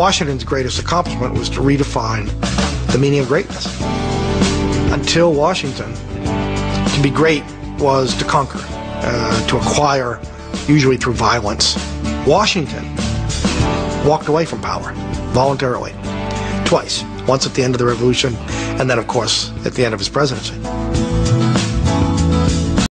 Washington's greatest accomplishment was to redefine the meaning of greatness. Until Washington, to be great was to conquer, uh, to acquire, usually through violence. Washington walked away from power voluntarily, twice. Once at the end of the revolution, and then, of course, at the end of his presidency.